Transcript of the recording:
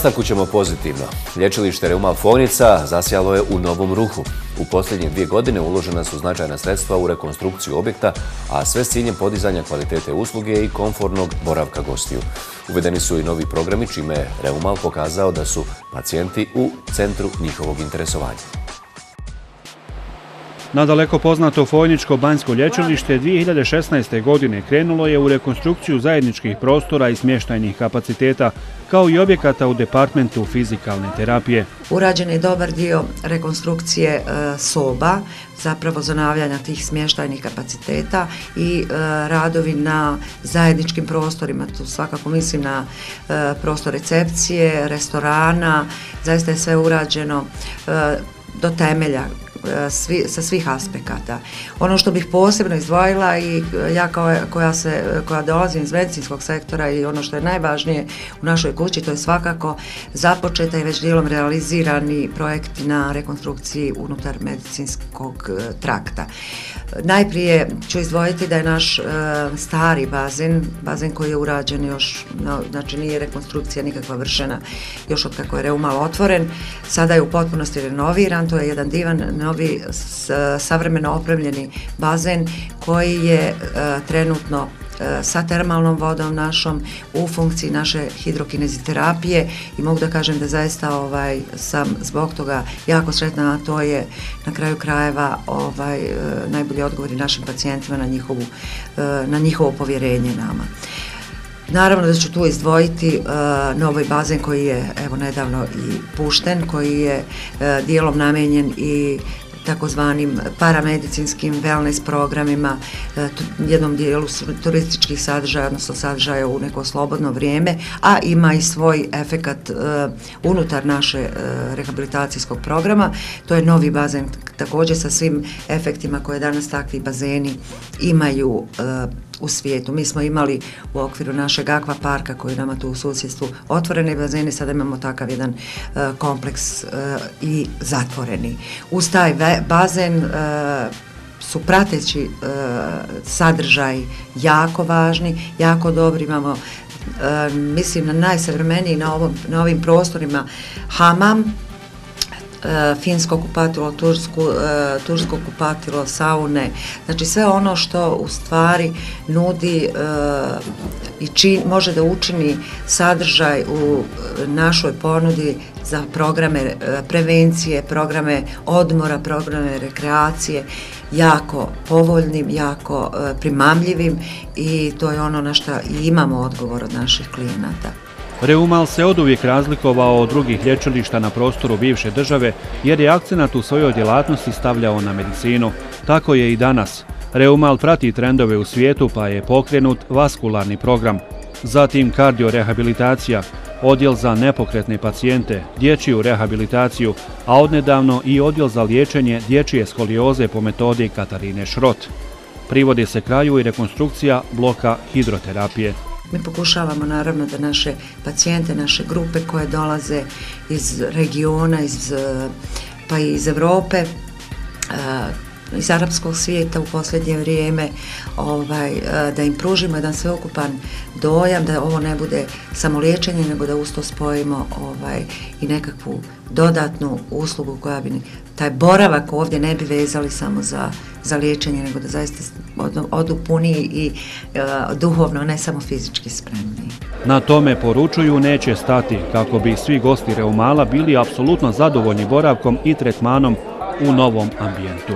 Nastavku ćemo pozitivno. Lječilište Reumal Fojnica zasjalo je u novom ruhu. U posljednje dvije godine uložena su značajna sredstva u rekonstrukciju objekta, a sve s ciljem podizanja kvalitete usluge i konfornog boravka gostiju. Uvedeni su i novi programi, čime je Reumal pokazao da su pacijenti u centru njihovog interesovanja. Nadaleko poznato Fojničko banjsko lječilište 2016. godine krenulo je u rekonstrukciju zajedničkih prostora i smještajnih kapaciteta, kao i objekata u departmentu fizikalne terapije. Urađen je dobar dio rekonstrukcije e, soba, zapravo zanavljanja tih smještajnih kapaciteta i e, radovi na zajedničkim prostorima, tu svakako mislim na e, prostor recepcije, restorana, zaista je sve urađeno do temelja svi, sa svih aspekata. Ono što bih posebno izdvojila i e, ja kao, koja, se, koja dolazim iz medicinskog sektora i ono što je najvažnije u našoj kući, to je svakako započeta i već dijelom realizirani projekti na rekonstrukciji unutar medicinskog e, trakta. Najprije ću izdvojiti da je naš stari bazen, bazen koji je urađen još, znači nije rekonstrukcija nikakva vršena još od kako je Reumal otvoren, sada je u potpunosti renoviran, to je jedan divan novi savremeno opremljeni bazen koji je e, trenutno e, sa termalnom vodom našom u funkciji naše hidrokineziterapije i mogu da kažem da zaista ovaj sam zbog toga jako sretna, a to je na kraju krajeva ovaj e, najbolji odgovori našim pacijentima na njihovu na njihovo povjerenje nama. Naravno da ću tu izdvojiti uh, novi bazen koji je evo nedavno i pušten, koji je uh, dijelom namenjen i takozvanim paramedicinskim wellness programima, uh, jednom dijelu turističkih sadržaja, odnosno sadržaja u neko slobodno vrijeme, a ima i svoj efekat unutar naše rehabilitacijskog programa. To je novi bazen također sa svim efektima koje danas takvi bazeni imaju u svijetu. Mi smo imali u okviru našeg akva parka koji nama tu u susjedstvu otvorene bazene, sada imamo takav jedan uh, kompleks uh, i zatvoreni. Uz taj bazen su prateći sadržaj jako važni, jako dobri, imamo mislim na najsavremeniji na, ovom, na ovim prostorima hamam, E, finsko kupatilo, tursko, e, tursko kupatilo, saune, znači sve ono što u stvari nudi e, i čin, može da učini sadržaj u našoj ponudi za programe prevencije, programe odmora, programe rekreacije, jako povoljnim, jako primamljivim i to je ono na što imamo odgovor od naših klijenata. Reumal se od uvijek razlikovao od drugih lječilišta na prostoru bivše države jer je akcenat u svojoj djelatnosti stavljao na medicinu. Tako je i danas. Reumal prati trendove u svijetu pa je pokrenut vaskularni program. Zatim kardiorehabilitacija, odjel za nepokretne pacijente, dječju rehabilitaciju, a odnedavno i odjel za liječenje dječje skolioze po metodi Katarine Šrot. Privodi se kraju i rekonstrukcija bloka hidroterapije. Mi pokušavamo naravno da naše pacijente, naše grupe koje dolaze iz regiona, iz, pa i iz Evrope, iz arapskog svijeta u posljednje vrijeme ovaj, da im pružimo jedan sveukupan dojam da ovo ne bude samo liječenje nego da usto spojimo ovaj, i nekakvu dodatnu uslugu koja bi taj boravak ovdje ne bi vezali samo za, za liječenje nego da zaista odu puniji i uh, duhovno ne samo fizički spremni. Na tome poručuju neće stati kako bi svi gosti Reumala bili apsolutno zadovoljni boravkom i tretmanom u novom ambijentu.